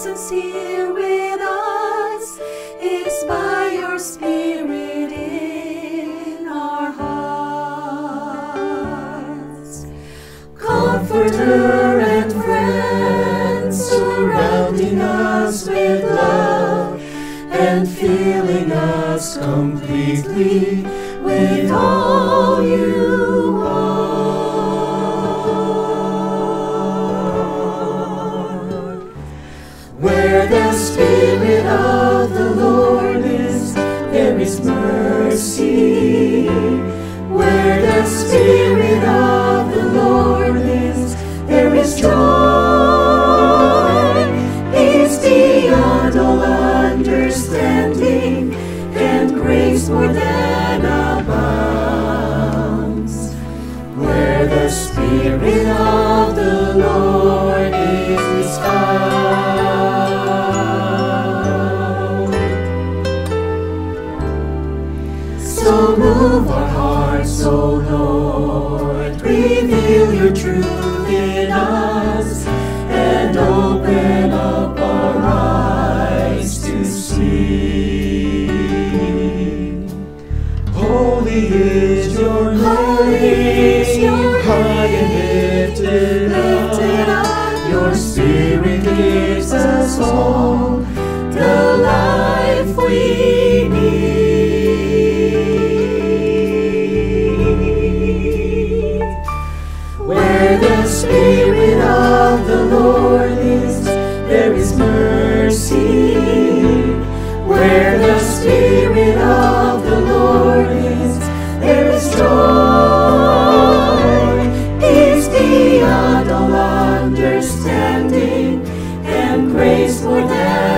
presence here with us is by your Spirit in our hearts. Comforter and friend, surrounding us with love and filling us completely with all you of the Lord is, there is mercy. Where the Spirit of the Lord is, there is joy. It's beyond all understanding, and grace more than. move our hearts, O Lord. Reveal your truth in us and open up our eyes to see. Holy is your name, Holy is your high and lifted, lifted up. up. Your spirit gives us hope. there is mercy. Where the Spirit of the Lord is, there is joy. Peace beyond all understanding, and grace for them.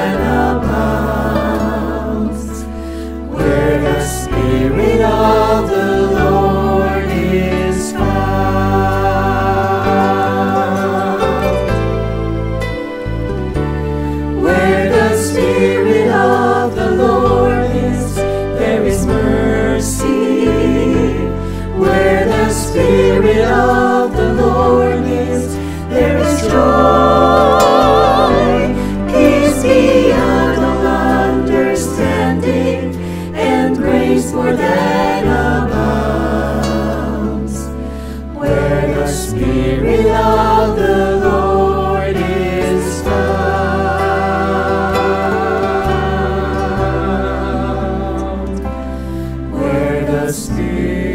Spirit of the Lord is, there is joy. Peace beyond all understanding, and grace more than abounds. Where the Spirit of the Lord is found. Where the Spirit